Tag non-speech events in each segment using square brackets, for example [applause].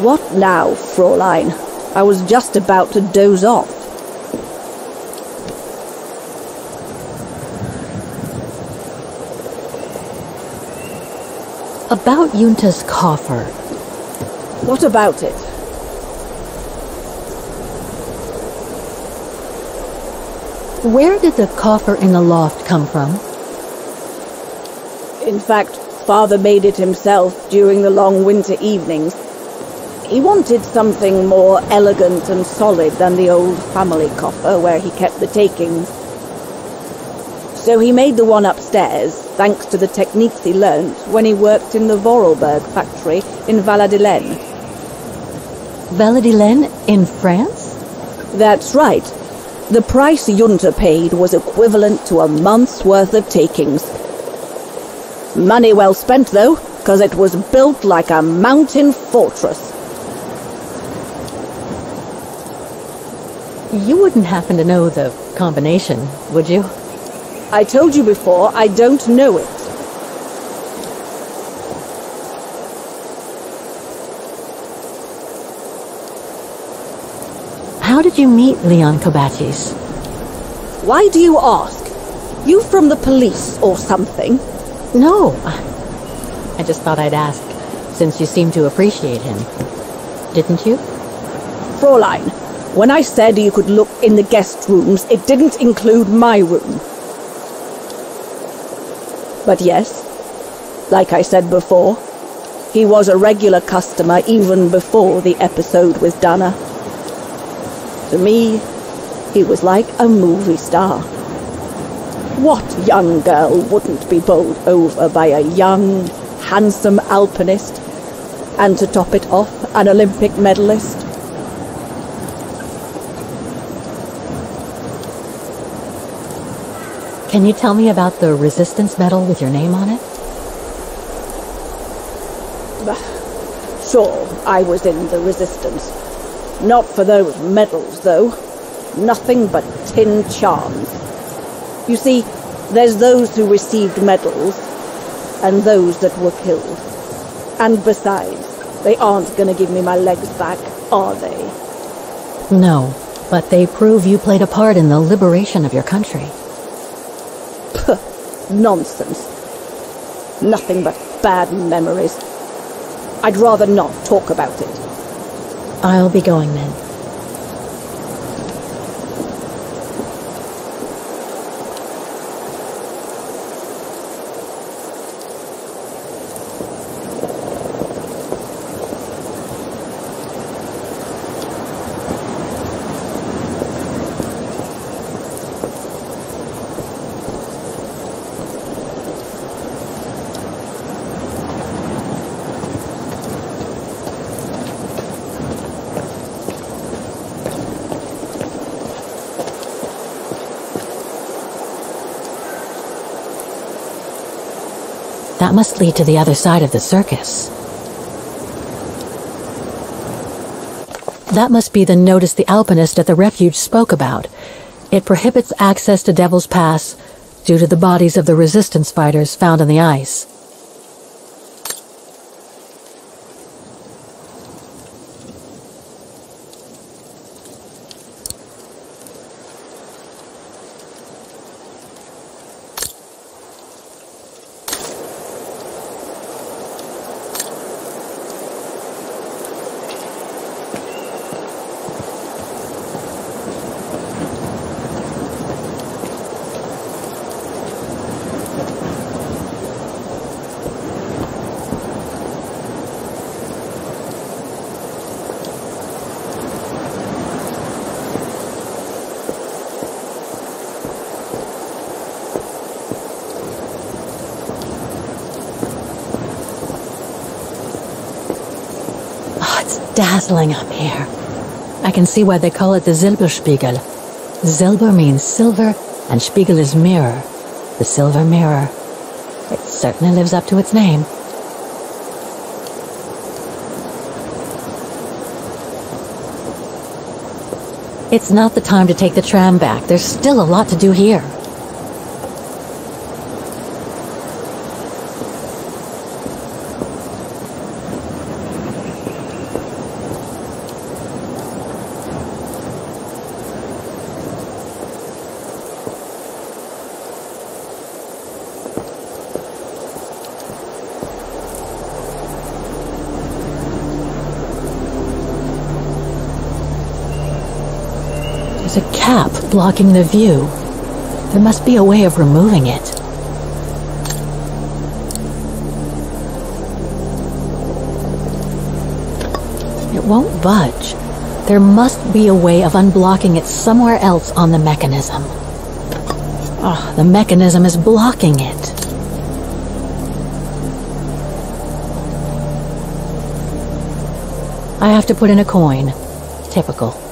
What now, Fräulein? I was just about to doze off. About Junta's coffer. What about it? Where did the coffer in the loft come from? In fact, Father made it himself during the long winter evenings. He wanted something more elegant and solid than the old family coffer where he kept the takings. So he made the one upstairs, thanks to the techniques he learnt when he worked in the Voralberg factory in Valadilène. Valadilène in France? That's right. The price Junta paid was equivalent to a month's worth of takings. Money well spent, though, because it was built like a mountain fortress. You wouldn't happen to know the combination, would you? I told you before, I don't know it. How did you meet Leon Kobates? Why do you ask? You from the police or something? No. I just thought I'd ask, since you seem to appreciate him. Didn't you? Fräulein, when I said you could look in the guest rooms, it didn't include my room. But yes, like I said before, he was a regular customer even before the episode with Dana. To me, he was like a movie star. What young girl wouldn't be bowled over by a young, handsome alpinist, and to top it off, an Olympic medalist? Can you tell me about the resistance medal with your name on it? Bah. Sure, I was in the resistance. Not for those medals, though. Nothing but tin charms. You see, there's those who received medals, and those that were killed. And besides, they aren't gonna give me my legs back, are they? No, but they prove you played a part in the liberation of your country. Puh, [laughs] nonsense. Nothing but bad memories. I'd rather not talk about it. I'll be going then. That must lead to the other side of the circus. That must be the notice the alpinist at the refuge spoke about. It prohibits access to Devil's Pass due to the bodies of the resistance fighters found on the ice. Oh, it's dazzling up here. I can see why they call it the Silberspiegel. Silber means silver, and Spiegel is mirror. The silver mirror. It certainly lives up to its name. It's not the time to take the tram back. There's still a lot to do here. There's a cap blocking the view. There must be a way of removing it. It won't budge. There must be a way of unblocking it somewhere else on the mechanism. Oh, the mechanism is blocking it. I have to put in a coin. Typical.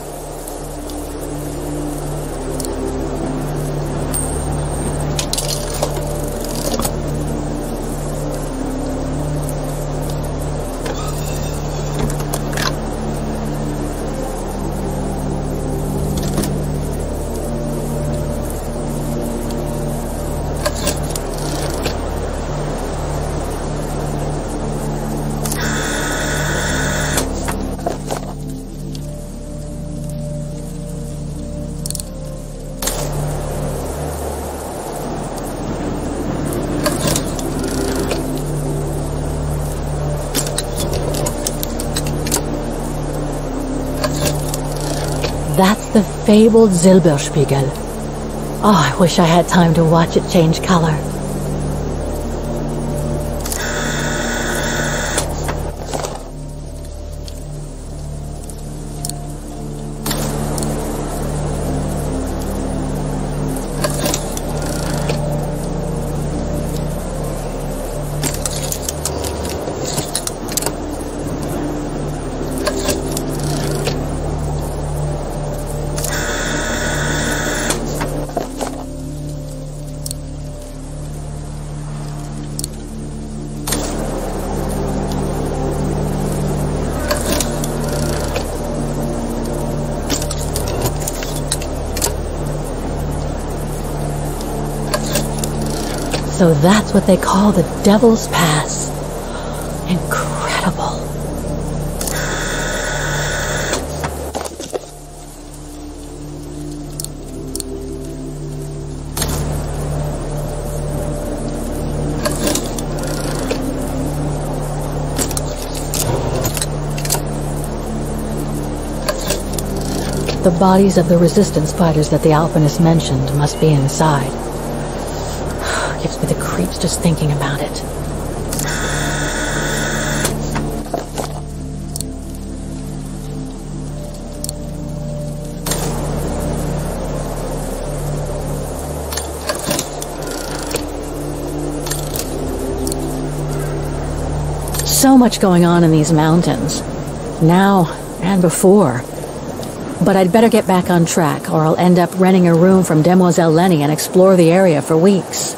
Fabled Silberspiegel. Oh, I wish I had time to watch it change color. That's what they call the Devil's Pass. Incredible. The bodies of the resistance fighters that the Alpinist mentioned must be inside. Gives me the creeps just thinking about it. So much going on in these mountains. Now and before. But I'd better get back on track, or I'll end up renting a room from Demoiselle Leni and explore the area for weeks.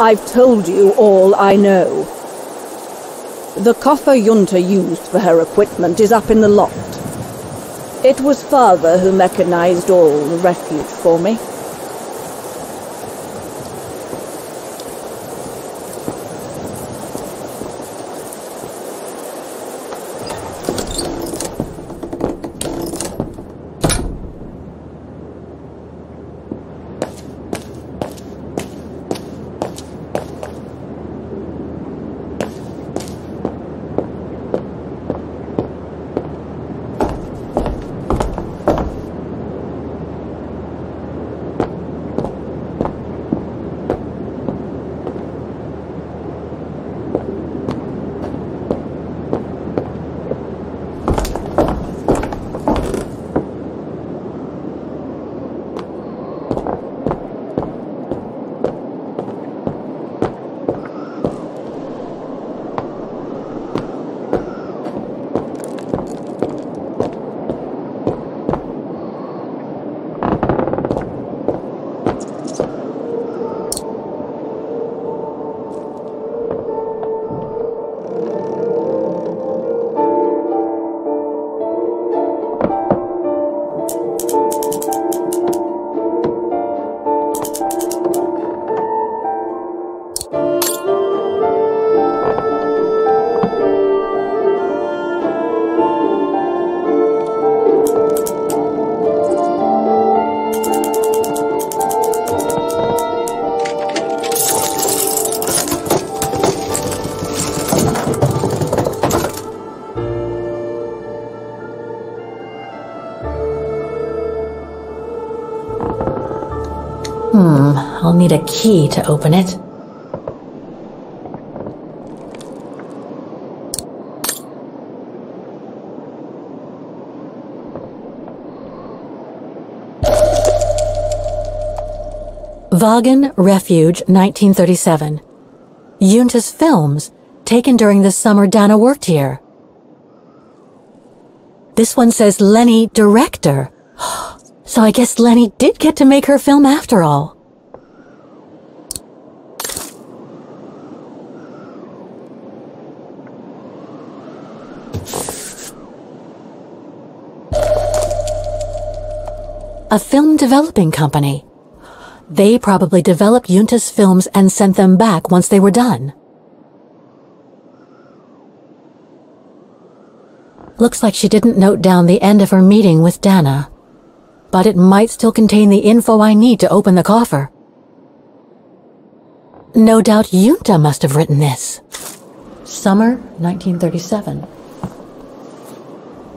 I've told you all I know. The coffer Junta used for her equipment is up in the loft. It was father who mechanized all the refuge for me. Need a key to open it. Vaghen Refuge, 1937. Juntas films, taken during the summer Dana worked here. This one says Leni Director. [gasps] So I guess Leni did get to make her film after all. A film developing company. They probably developed Junta's films and sent them back once they were done. Looks like she didn't note down the end of her meeting with Dana. But it might still contain the info I need to open the coffer. No doubt Junta must have written this. Summer 1937.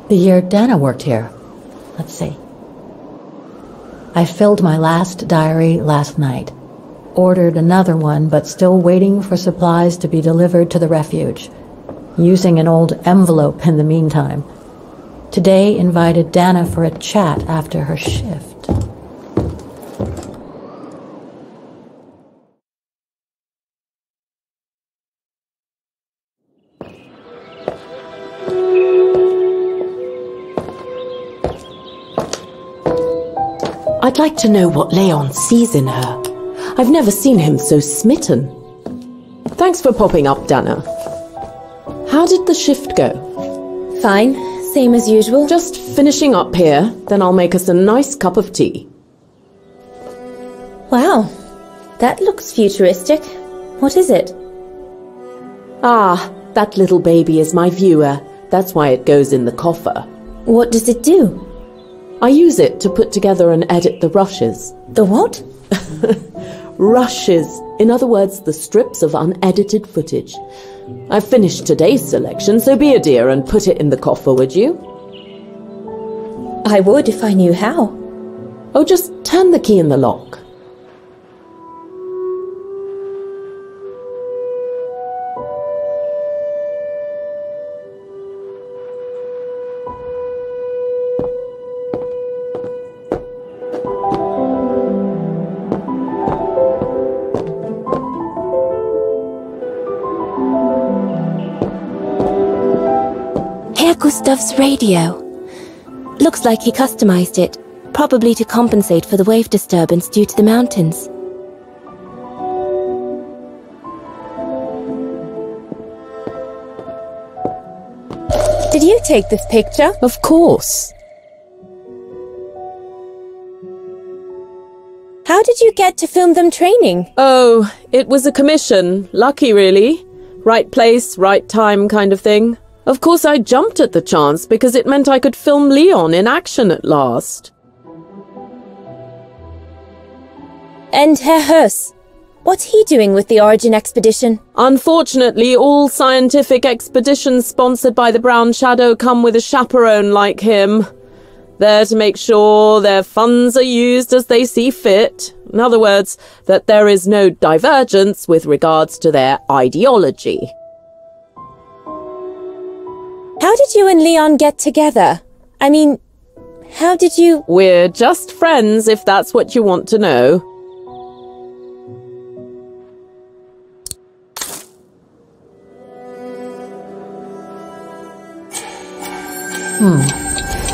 The year Dana worked here. Let's see. I filled my last diary last night. Ordered another one, but still waiting for supplies to be delivered to the refuge. Using an old envelope in the meantime. Today invited Dana for a chat after her shift. Like to know what Leon sees in her. I've never seen him so smitten. Thanks for popping up, Dana. How did the shift go? Fine, same as usual. Just finishing up here, then I'll make us a nice cup of tea. Wow, that looks futuristic. What is it? Ah, that little baby is my viewer. That's why it goes in the coffer. What does it do? I use it to put together and edit the rushes. The what? [laughs] Rushes. In other words, the strips of unedited footage. I've finished today's selection, so be a dear and put it in the coffer, would you? I would if I knew how. Oh, just turn the key in the lock. Herr radio. Looks like he customized it, probably to compensate for the wave disturbance due to the mountains. Did you take this picture? Of course. How did you get to film them training? Oh, it was a commission. Lucky, really. Right place, right time kind of thing. Of course, I jumped at the chance because it meant I could film Leon in action at last. And Herr Hers, what's he doing with the Origin expedition? Unfortunately, all scientific expeditions sponsored by the Brown Shadow come with a chaperone like him. There to make sure their funds are used as they see fit. In other words, that there is no divergence with regards to their ideology. How did you and Leon get together? I mean, how did you. We're just friends, if that's what you want to know. Hmm.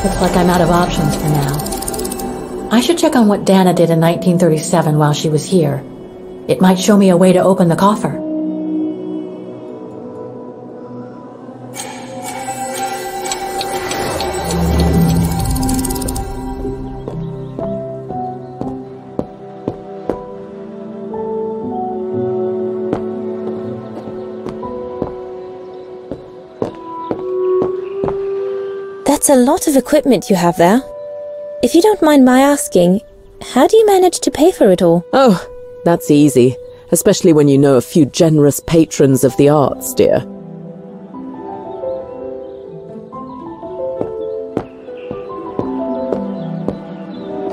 Looks like I'm out of options for now. I should check on what Dana did in 1937 while she was here. It might show me a way to open the coffer. That's a lot of equipment you have there. If you don't mind my asking, how do you manage to pay for it all? Oh, that's easy, especially when you know a few generous patrons of the arts, dear.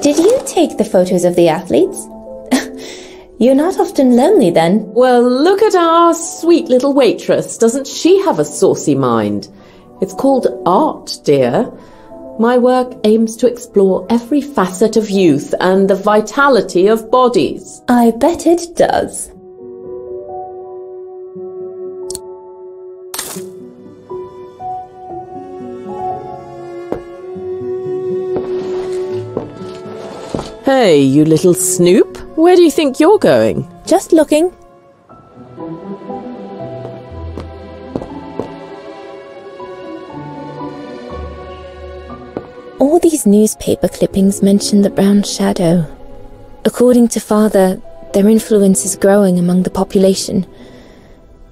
Did you take the photos of the athletes? [laughs] You're not often lonely then. Well, look at our sweet little waitress. Doesn't she have a saucy mind? It's called art, dear. My work aims to explore every facet of youth and the vitality of bodies. I bet it does. Hey, you little snoop. Where do you think you're going? Just looking. All these newspaper clippings mention the Brown Shadow. According to Father, their influence is growing among the population.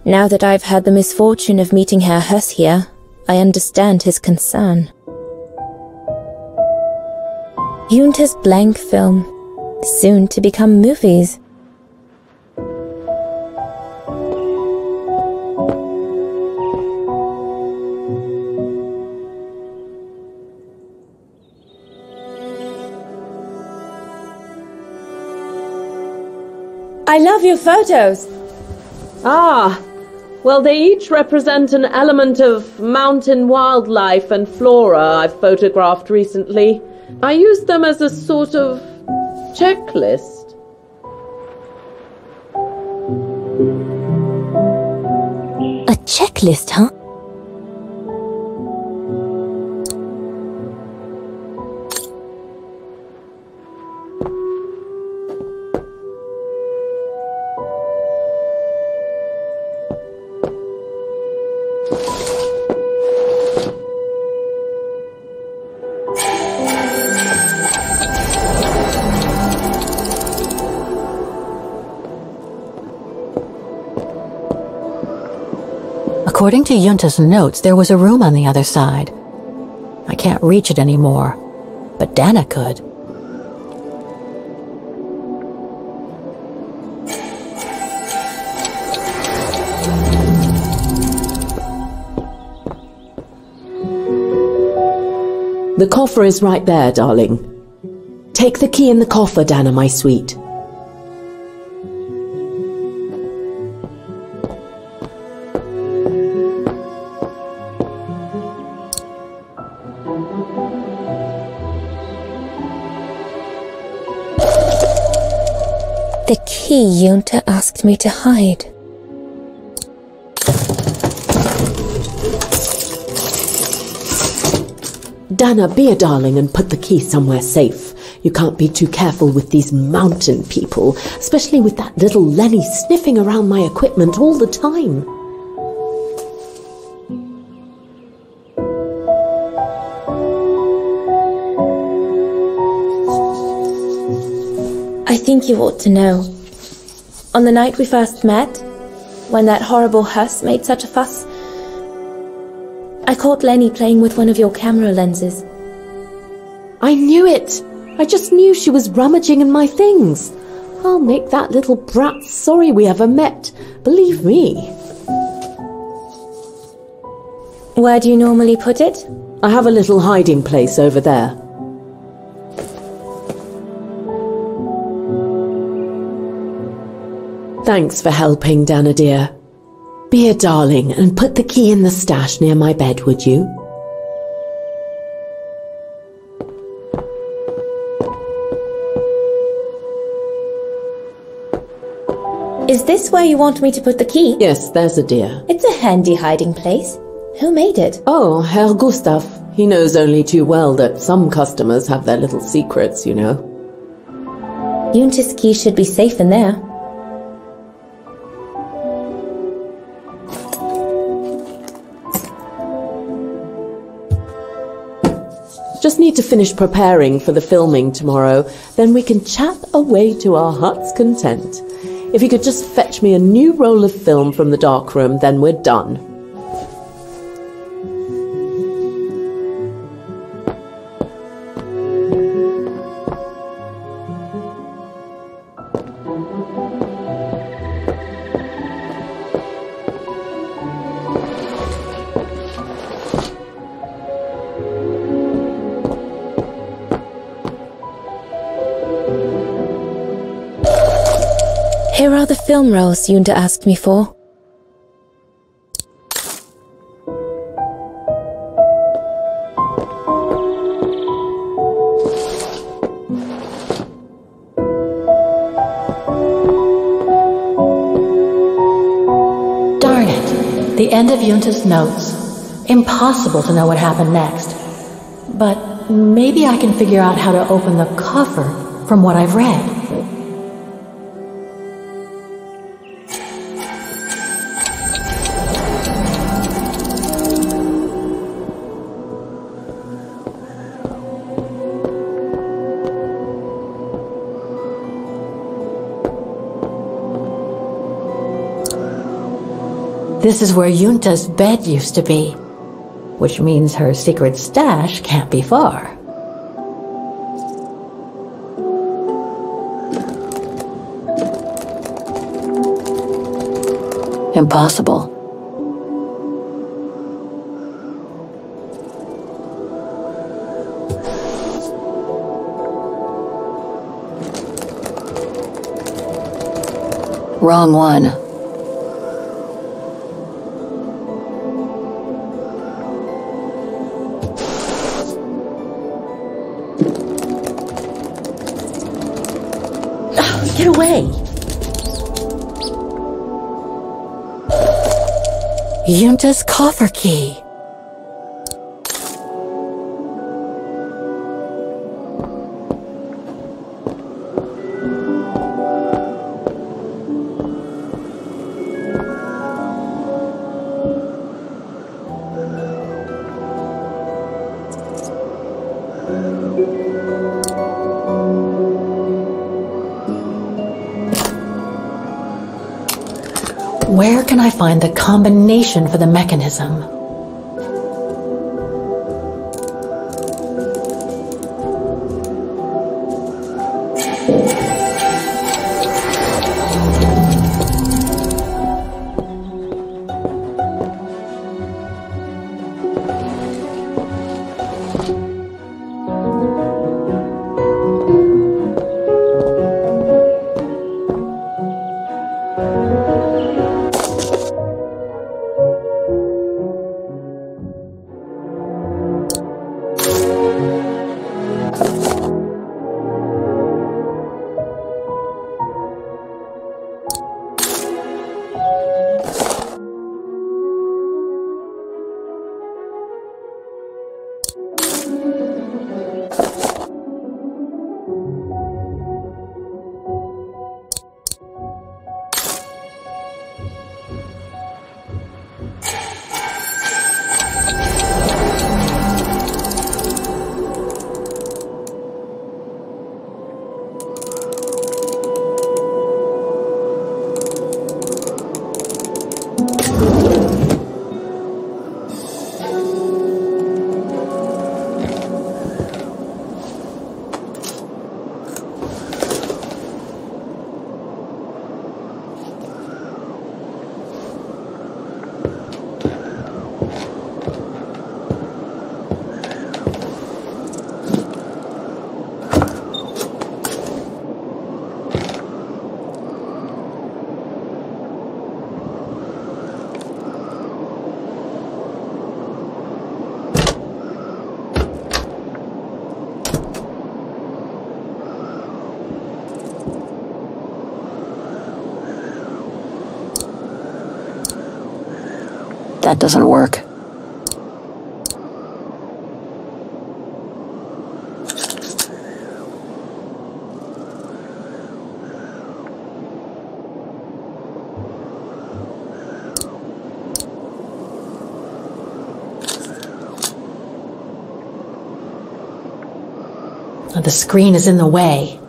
Now that I've had the misfortune of meeting Herr Huss here, I understand his concern. Junta's blank film, soon to become movies. I love your photos. Ah, well, they each represent an element of mountain wildlife and flora I've photographed recently. I use them as a sort of checklist. A checklist, huh? According to Junta's notes, there was a room on the other side. I can't reach it anymore, but Dana could. The coffer is right there, darling. Take the key in the coffer, Dana, my sweet. Junta asked me to hide. Dana, be a darling and put the key somewhere safe. You can't be too careful with these mountain people, especially with that little Leni sniffing around my equipment all the time. I think you ought to know. On the night we first met, when that horrible Huss made such a fuss, I caught Leni playing with one of your camera lenses. I knew it! I just knew she was rummaging in my things. I'll make that little brat sorry we ever met. Believe me. Where do you normally put it? I have a little hiding place over there. Thanks for helping, Dana dear. Be a darling and put the key in the stash near my bed, would you? Is this where you want me to put the key? Yes, there's a dear. It's a handy hiding place. Who made it? Oh, Herr Gustav. He knows only too well that some customers have their little secrets, you know. Junta's key should be safe in there. Need to finish preparing for the filming tomorrow, then we can chat away to our heart's content. If you could just fetch me a new roll of film from the darkroom, then we're done. Film rolls Junta asked me for. Darn it. The end of Junta's notes. Impossible to know what happened next. But maybe I can figure out how to open the coffer from what I've read. This is where Junta's bed used to be, which means her secret stash can't be far. Impossible. Wrong one. Junta's coffer key. Combination for the mechanism? That doesn't work. The screen is in the way.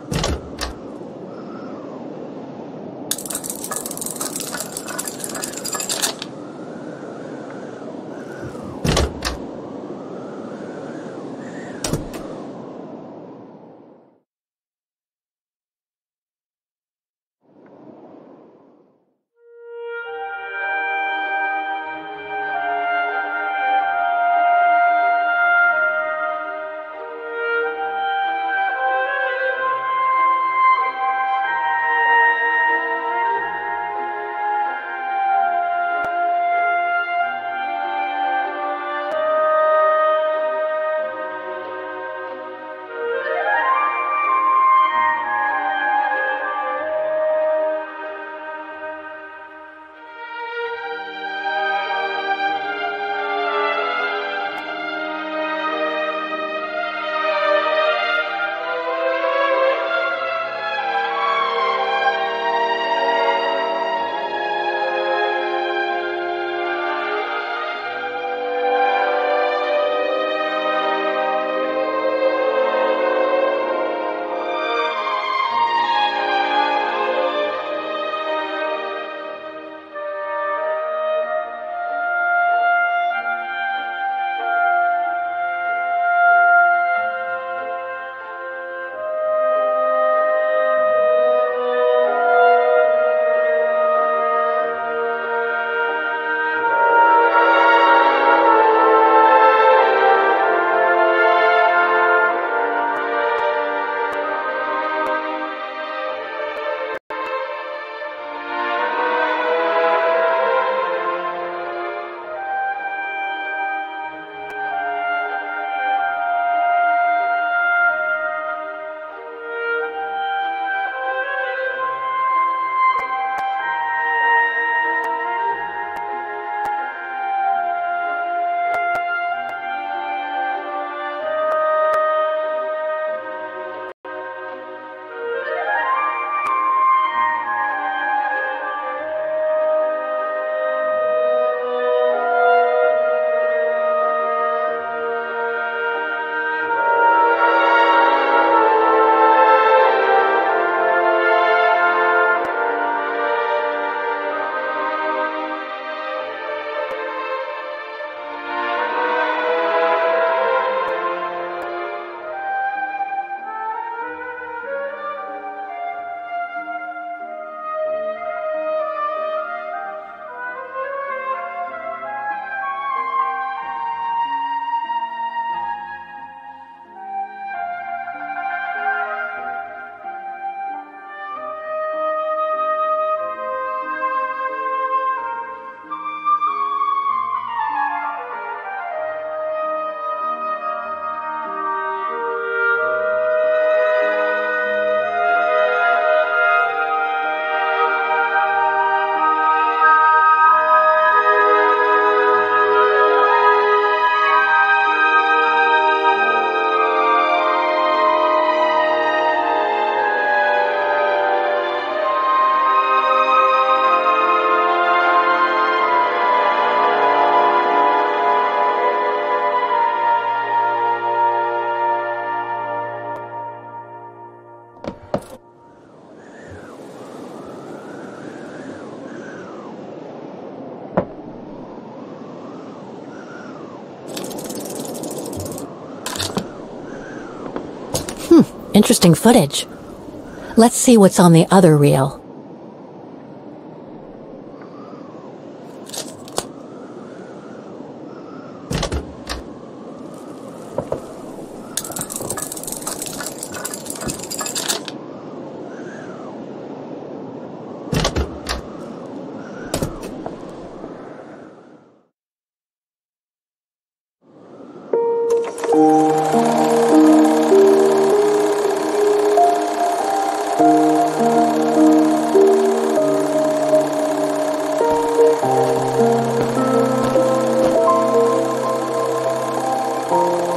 Interesting footage. Let's see what's on the other reel. Oh.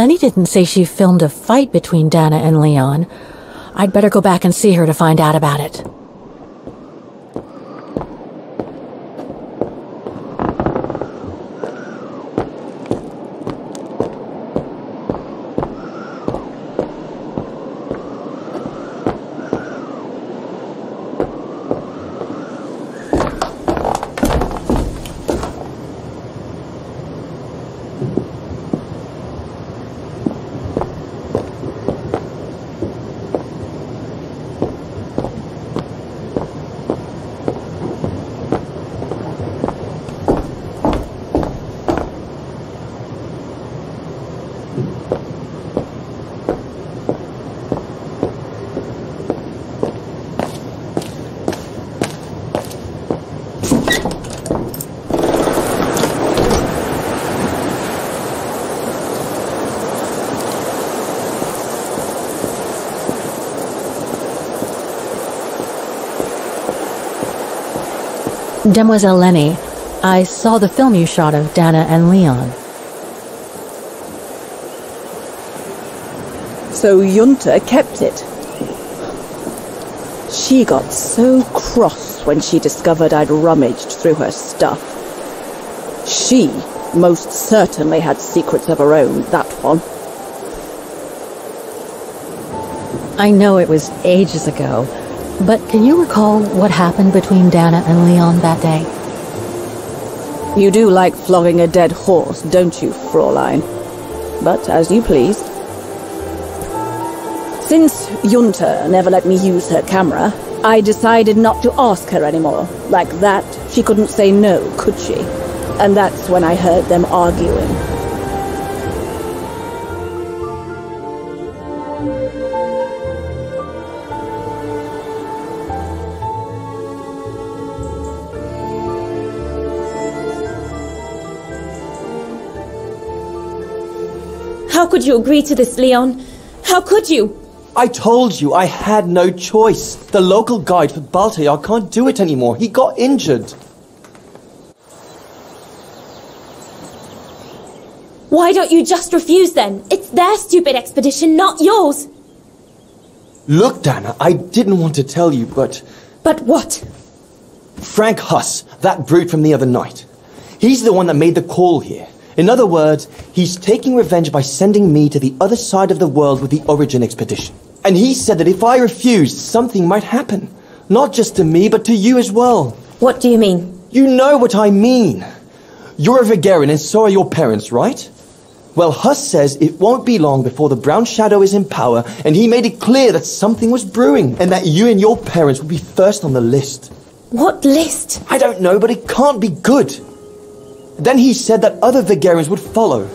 Leni didn't say she filmed a fight between Dana and Leon. I'd better go back and see her to find out about it. Demoiselle Leni, I saw the film you shot of Dana and Leon. So Junta kept it. She got so cross when she discovered I'd rummaged through her stuff. She most certainly had secrets of her own, that one. I know it was ages ago, but can you recall what happened between Dana and Leon that day? You do like flogging a dead horse, don't you, Fraulein? But as you please. Since Junta never let me use her camera, I decided not to ask her anymore. Like that, she couldn't say no, could she? And that's when I heard them arguing. Could you agree to this, Leon? How could you? I told you I had no choice. The local guide for Baltayar can't do it anymore. He got injured. Why don't you just refuse then? It's their stupid expedition, not yours. Look, Dana, I didn't want to tell you, but But what? Frank Huss, that brute from the other night, he's the one that made the call here. In other words, he's taking revenge by sending me to the other side of the world with the Origin expedition. And he said that if I refused, something might happen. Not just to me, but to you as well. What do you mean? You know what I mean. You're a Vigarian and so are your parents, right? Well, Huss says it won't be long before the Brown Shadow is in power, and he made it clear that something was brewing, and that you and your parents will be first on the list. What list? I don't know, but it can't be good. Then he said that other Vigarians would follow.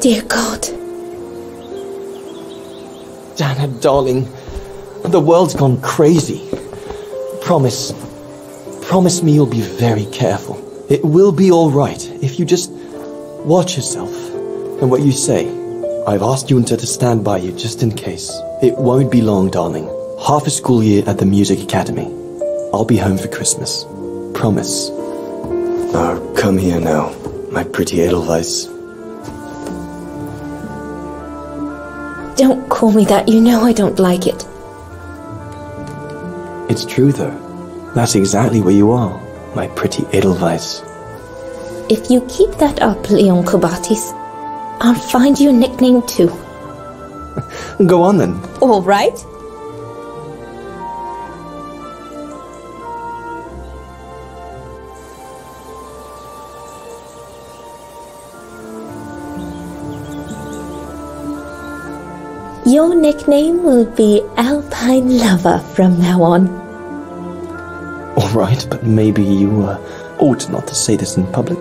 Dear God. Dana, darling, the world's gone crazy. Promise, promise me you'll be very careful. It will be all right if you just watch yourself and what you say. I've asked Junta to stand by you just in case. It won't be long, darling. Half a school year at the Music Academy. I'll be home for Christmas. Promise. Oh, come here now, my pretty Edelweiss. Don't call me that. You know I don't like it. It's true, though. That's exactly where you are, my pretty Edelweiss. If you keep that up, Leon Kobatis, I'll find you a nickname too. [laughs] Go on then. All right? Your nickname will be Alpine Lover from now on. All right, but maybe you uh, ought not to say this in public.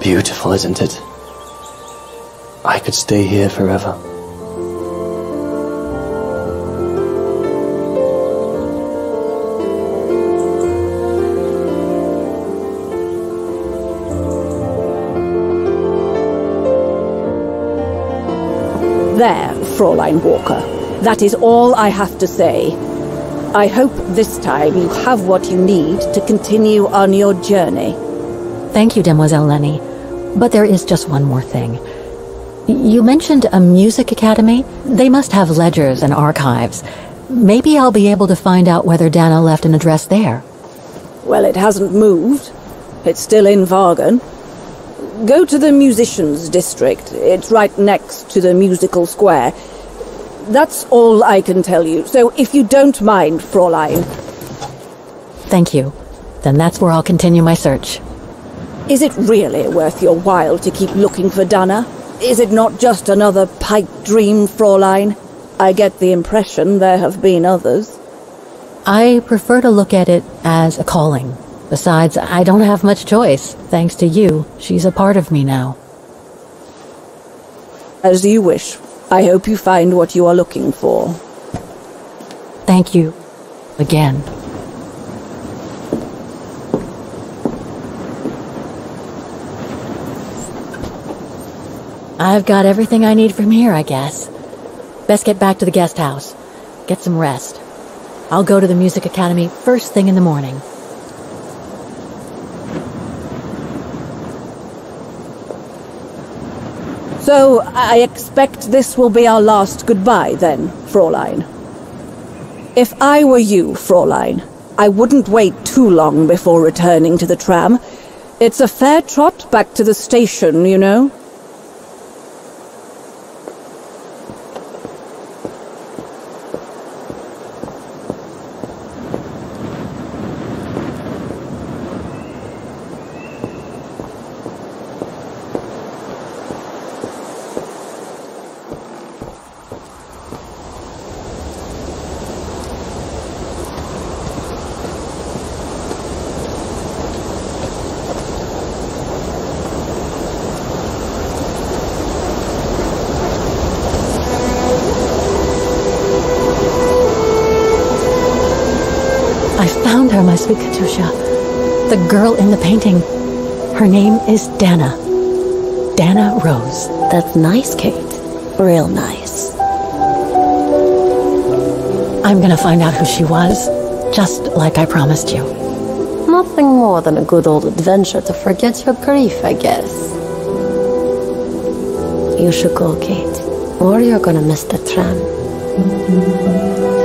Beautiful, isn't it? I could stay here forever. There, Fraulein Walker. That is all I have to say. I hope this time you have what you need to continue on your journey. Thank you, Demoiselle Leni. But there is just one more thing. You mentioned a music academy? They must have ledgers and archives. Maybe I'll be able to find out whether Dana left an address there. Well, it hasn't moved. It's still in Vaghen. Go to the musicians' district. It's right next to the musical square. That's all I can tell you. So if you don't mind, Fraulein, Thank you. Then that's where I'll continue my search. is it really worth your while to keep looking for Dana? Is it not just another pipe dream, Fraulein? I get the impression there have been others. I prefer to look at it as a calling. Besides, I don't have much choice. Thanks to you, she's a part of me now. As you wish. I hope you find what you are looking for. Thank you. Again. I've got everything I need from here, I guess. Best get back to the guest house. Get some rest. I'll go to the Music Academy first thing in the morning. So, I expect this will be our last goodbye then, Fraulein. If I were you, Fraulein, I wouldn't wait too long before returning to the tram. It's a fair trot back to the station, you know. I her, my sweet Katusha. The girl in the painting. Her name is Dana. Dana Roze. That's nice, Kate. Real nice. I'm gonna find out who she was, just like I promised you. Nothing more than a good old adventure to forget your grief, I guess. You should go, Kate, or you're gonna miss the tram.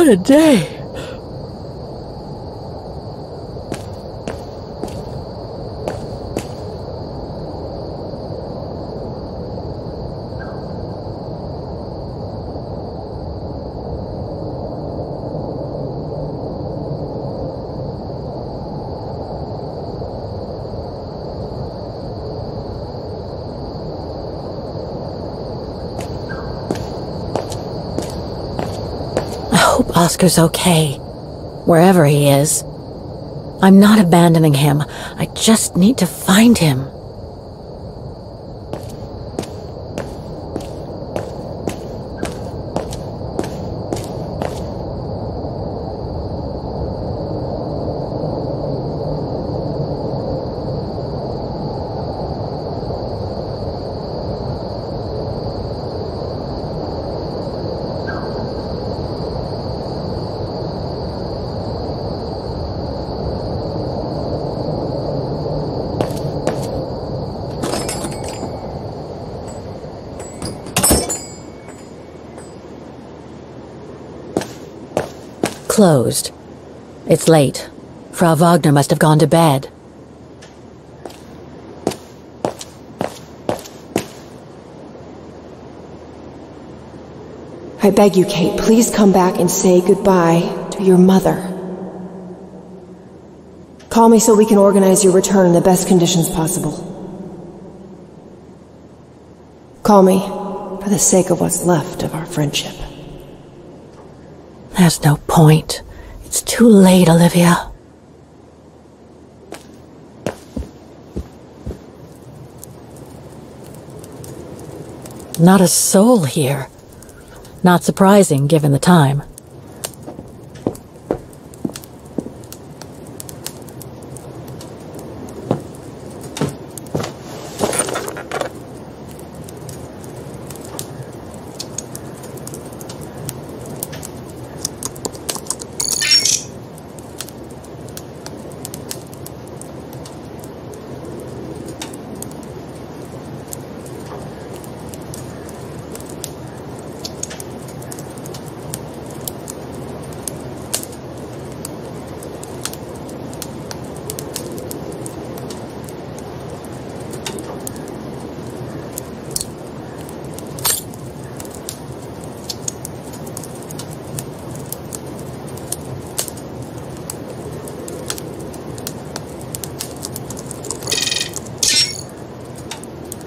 What a day! hope Oscar's okay, wherever he is. I'm not abandoning him. I just need to find him. Closed. It's late. Frau Wagner must have gone to bed. I beg you, Kate, please come back and say goodbye to your mother. Call me so we can organize your return in the best conditions possible. Call me for the sake of what's left of our friendship. There's no point. Too late, Olivia. Not a soul here. Not surprising, given the time.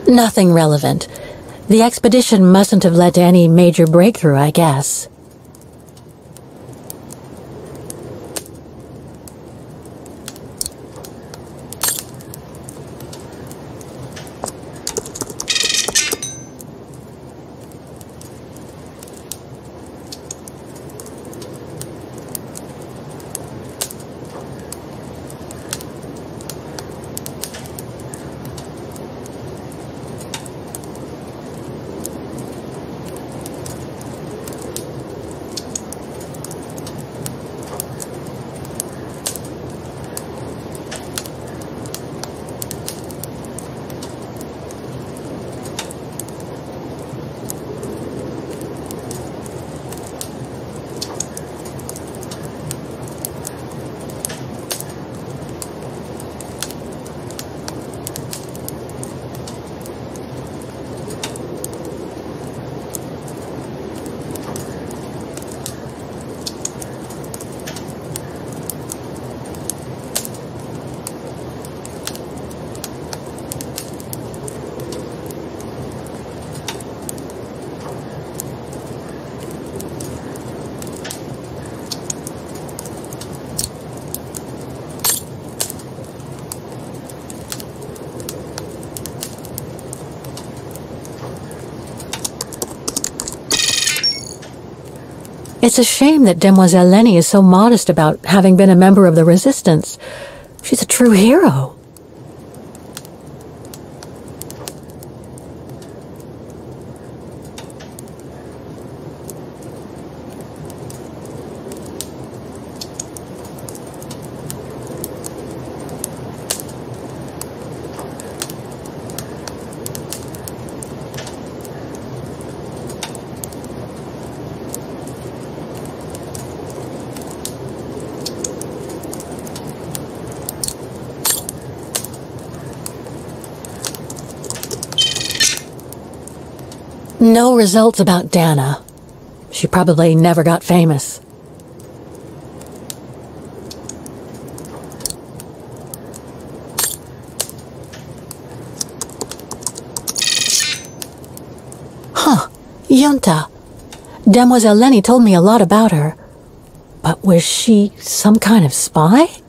Nothing relevant. The expedition mustn't have led to any major breakthrough, I guess. It's a shame that Demoiselle Leni is so modest about having been a member of the Resistance. She's a true hero. No results about Dana. She probably never got famous. Huh. Junta. Demoiselle Leni told me a lot about her. But was she some kind of spy?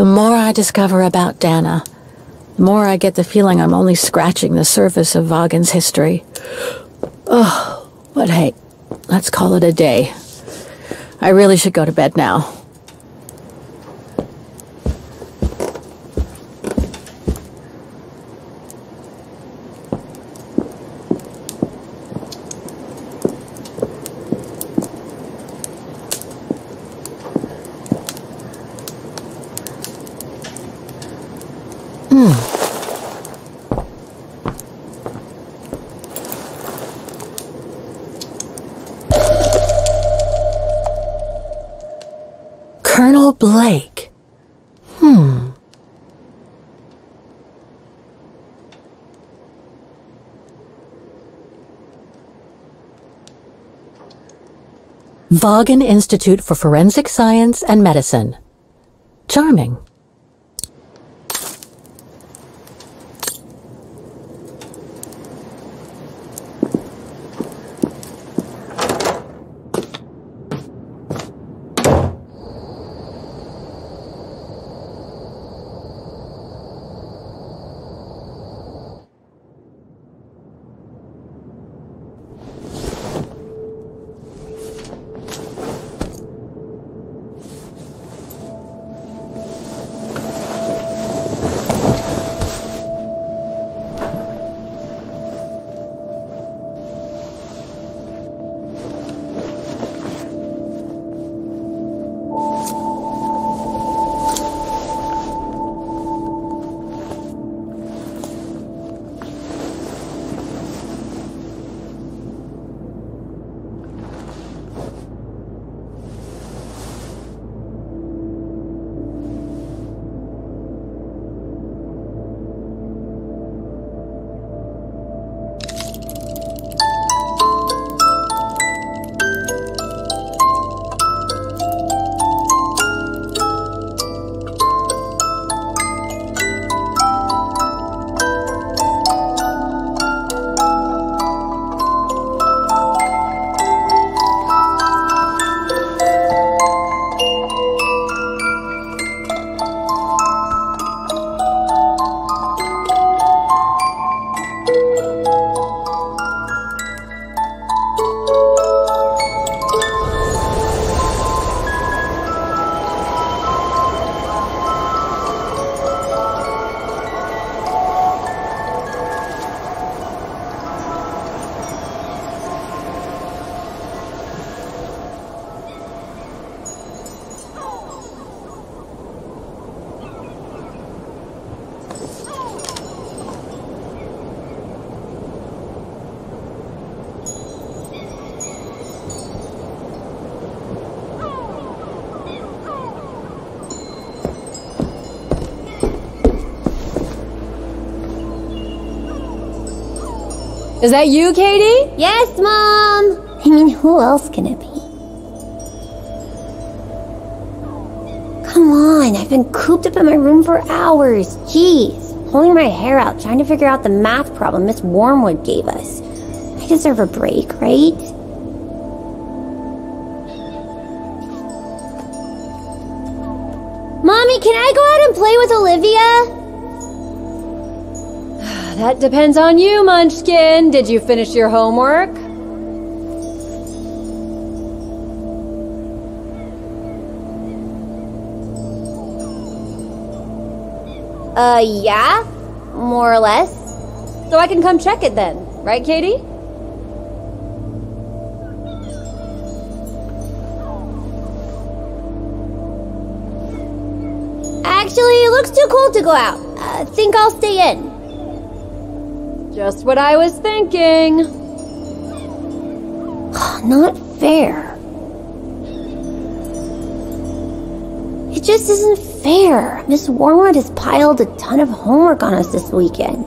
The more I discover about Dana, the more I get the feeling I'm only scratching the surface of Vaghen's history. Oh, but hey, let's call it a day. I really should go to bed now. Vaghen Institute for Forensic Science and Medicine. Charming. Is that you, Katie? Yes, Mom! I mean, who else can it be? Come on, I've been cooped up in my room for hours. Jeez, pulling my hair out, trying to figure out the math problem Miss Wormwood gave us. I deserve a break, right? Mommy, can I go out and play with Olivia? That depends on you, Munchkin. Did you finish your homework? Uh, yeah? More or less. So I can come check it then, right, Katie? Actually, it looks too cold to go out. I think I'll stay in. Just what I was thinking. [sighs] Not fair. It just isn't fair. Miss Wormwood has piled a ton of homework on us this weekend.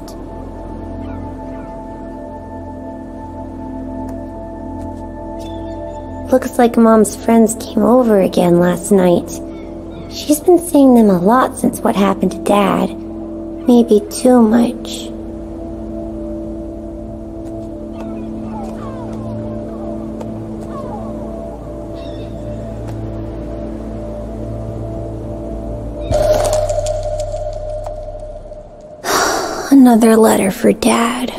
Looks like Mom's friends came over again last night. She's been seeing them a lot since what happened to Dad. Maybe too much. Another letter for Dad.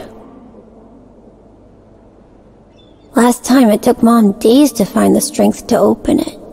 Last time it took Mom days to find the strength to open it.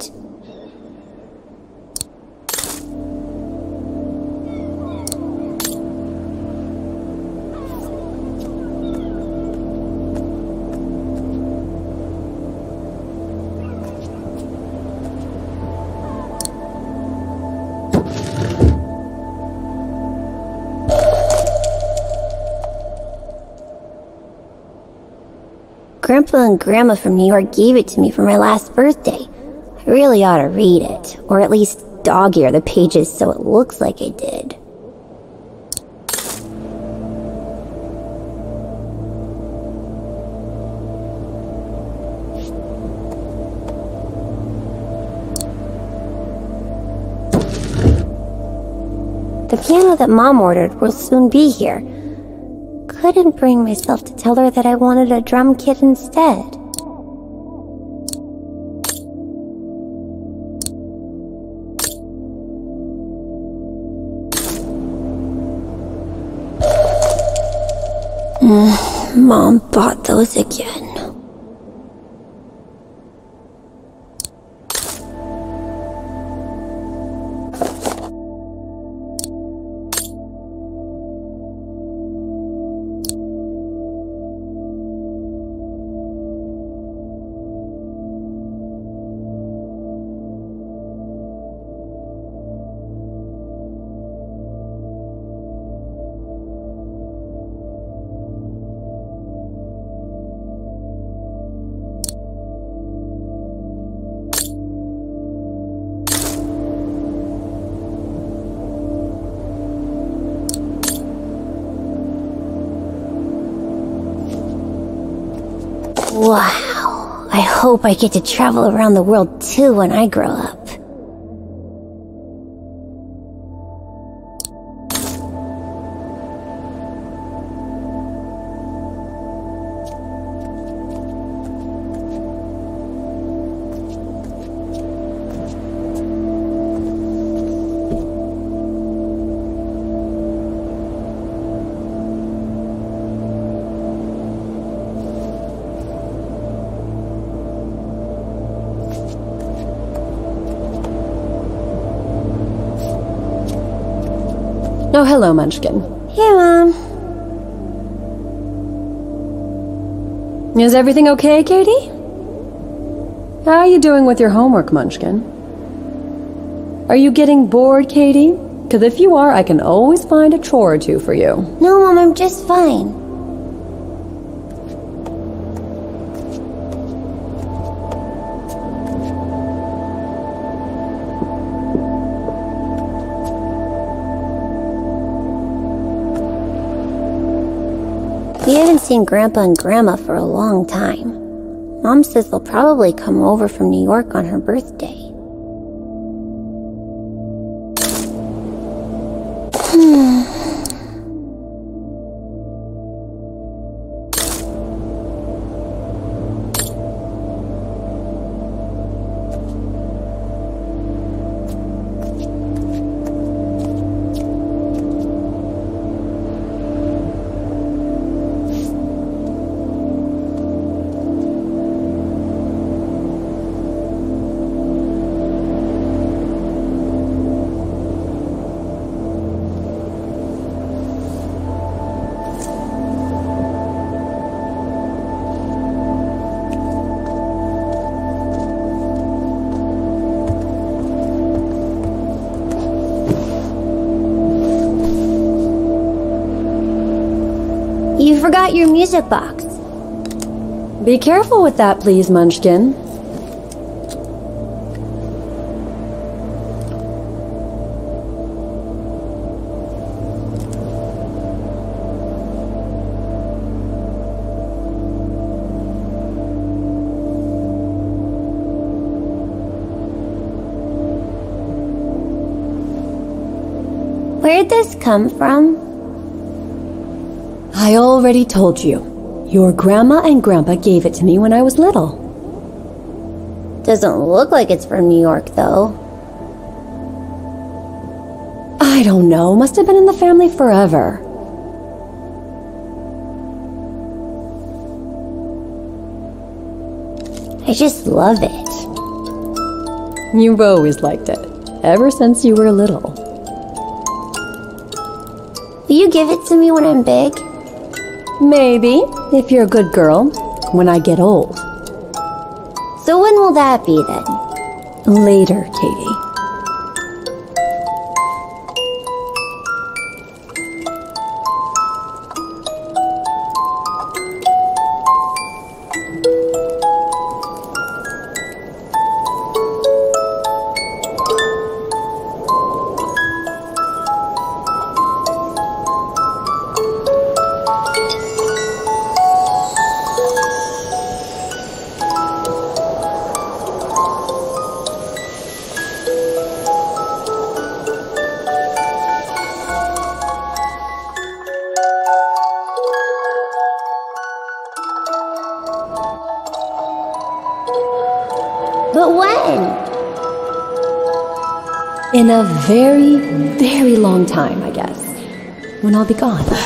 Grandpa and Grandma from New York gave it to me for my last birthday. I really ought to read it, or at least dog ear the pages so it looks like I did. The piano that Mom ordered will soon be here. Couldn't bring myself to tell her that I wanted a drum kit instead. [sighs] Mom bought those again. Hope I get to travel around the world too when I grow up. Oh, hello, Munchkin. Hey, Mom. Is everything okay, Katie? How are you doing with your homework, Munchkin? Are you getting bored, Katie? Because if you are, I can always find a chore or two for you. No, Mom, I'm just fine. Seen Grandpa and Grandma for a long time. Mom says they'll probably come over from New York on her birthday. Music box. Be careful with that, please, Munchkin. Where'd this come from? I already told you. Your grandma and grandpa gave it to me when I was little. Doesn't look like it's from New York, though. I don't know. Must have been in the family forever. I just love it. You've always liked it. Ever since you were little. Will you give it to me when I'm big? Maybe, if you're a good girl, when I get old. So when will that be then? Later, Katie. In